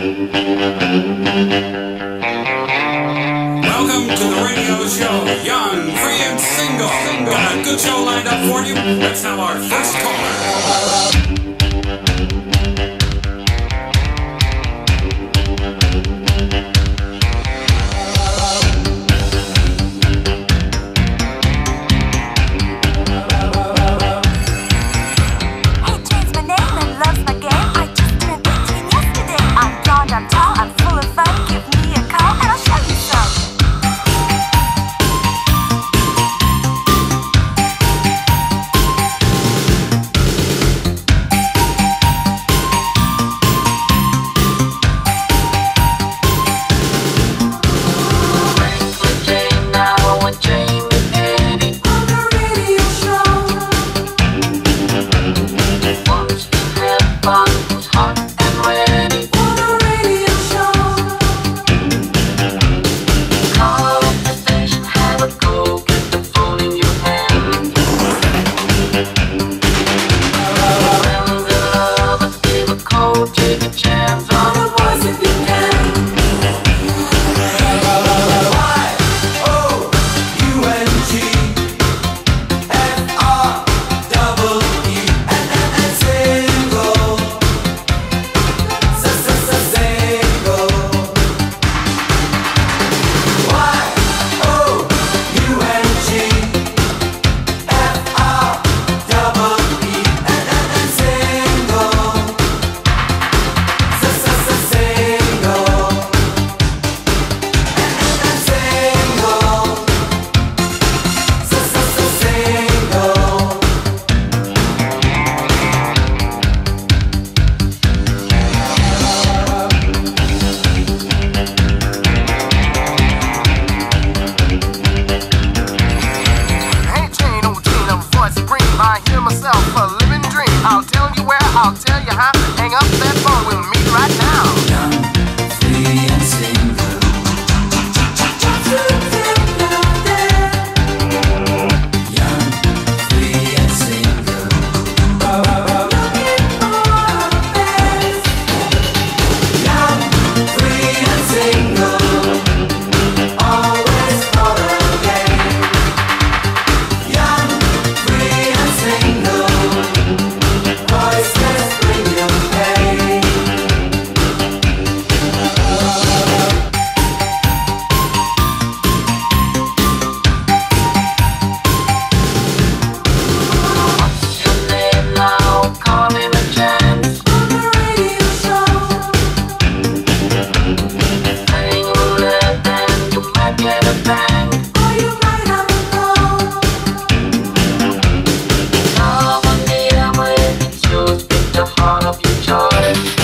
Welcome to the radio show, young, free and single. Got a good show lined up for you. Let's have our first caller. Bye.